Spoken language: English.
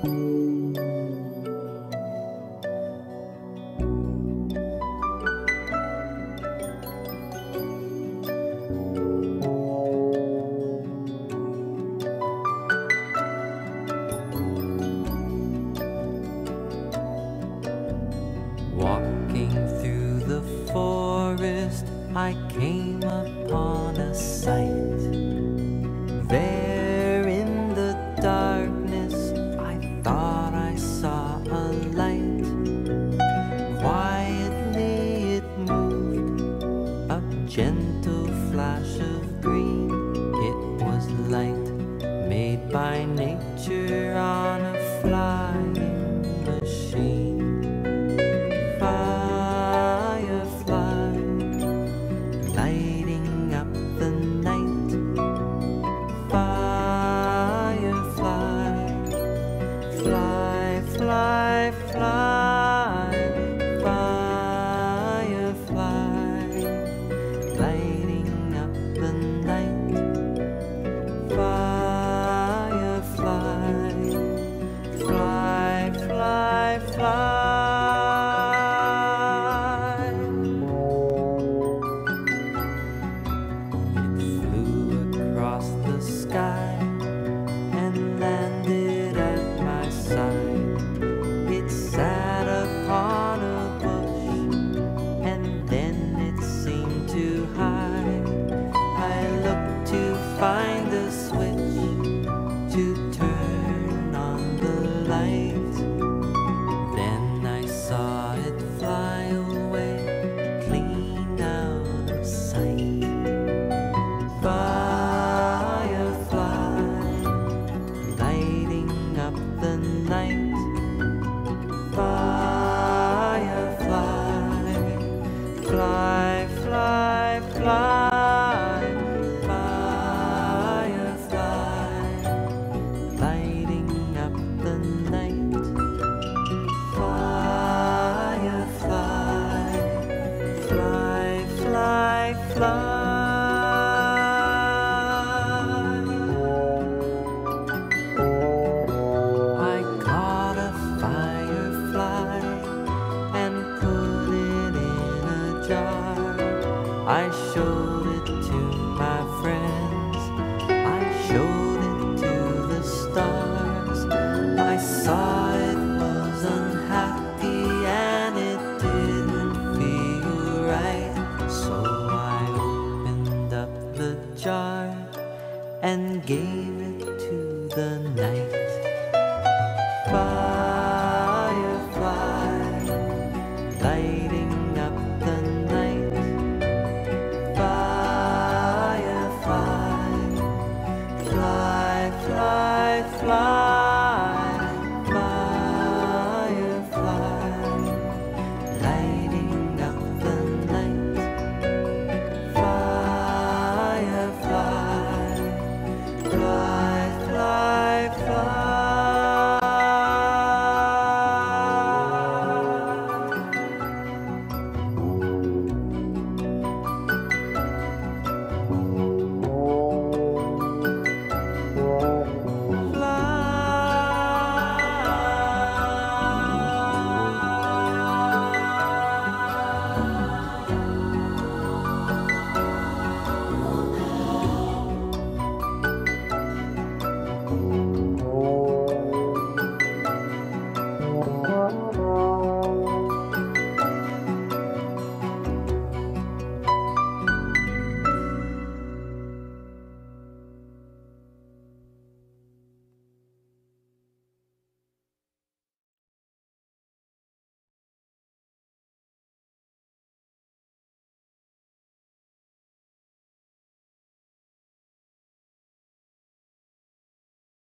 Walking through the forest, I came upon gentle flash jar. I showed it to my friends. I showed